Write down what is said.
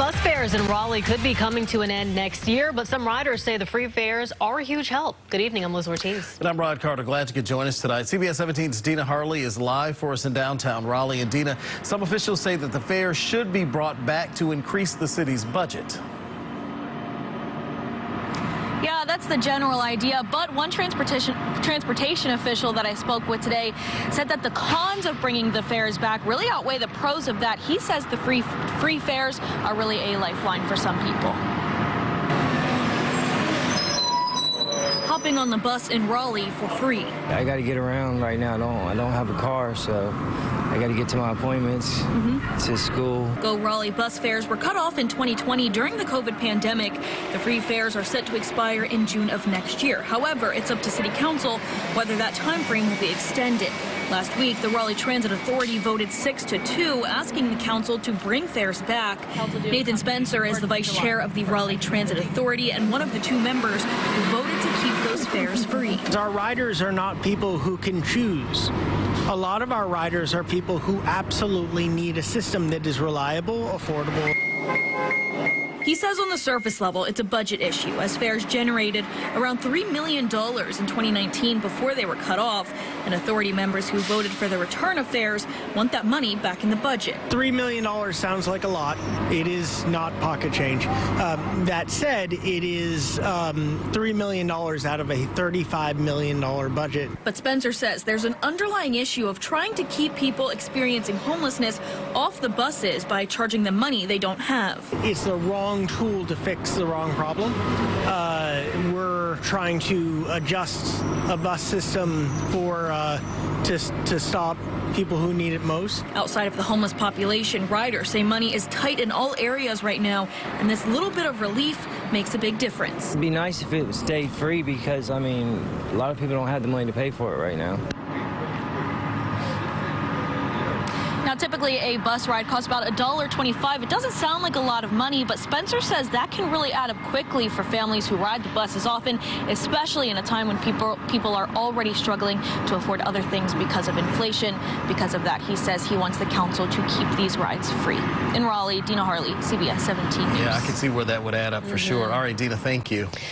bus fares in Raleigh could be coming to an end next year, but some riders say the free fares are a huge help. Good evening, I'm Liz Ortiz. And I'm Rod Carter. Glad you could join us tonight. CBS 17's Dina Harley is live for us in downtown Raleigh. And Dina, some officials say that the fare should be brought back to increase the city's budget. Yeah, that's the general idea. But one transportation transportation official that I spoke with today said that the cons of bringing the fares back really outweigh the pros of that. He says the free free fares are really a lifeline for some people. Hopping on the bus in Raleigh for free. I got to get around right now. I don't, I don't have a car, so I got to get to my appointments, mm-hmm. to school. Go Raleigh bus fares were cut off in 2020 during the COVID pandemic. The free fares are set to expire in June of next year. However, it's up to City Council whether that time frame will be extended. Last week, the Raleigh Transit Authority voted 6 to 2, asking the council to bring fares back. Nathan Spencer is the vice chair of the Raleigh Transit Authority and one of the two members who voted to keep those fares free. Our riders are not people who can choose. A lot of our riders are people who absolutely need a system that is reliable, affordable. He says on the surface level, it's a budget issue, as fares generated around $3 million in 2019 before they were cut off. And authority members who voted for the return of fares want that money back in the budget. $3 million sounds like a lot. It is not pocket change. Um, that said, it is um, $3 million out of a $35 million budget. But Spencer says there's an underlying issue of trying to keep people experiencing homelessness off the buses by charging them money they don't have. It's the wrong tool to fix the wrong problem. Uh, we're trying to adjust a bus system for uh, to, to stop people who need it most. Outside of the homeless population, riders say money is tight in all areas right now, and this little bit of relief makes a big difference. It'd be nice if it stayed free because, I mean, a lot of people don't have the money to pay for it right now. Now, typically a bus ride costs about $1.25. It doesn't sound like a lot of money, but Spencer says that can really add up quickly for families who ride the buses often, especially in a time when people people are already struggling to afford other things because of inflation. Because of that, he says he wants the council to keep these rides free. In Raleigh, Dina Harley, CBS 17 News. Yeah, I can see where that would add up for sure. Mm-hmm. All right, Dina, thank you.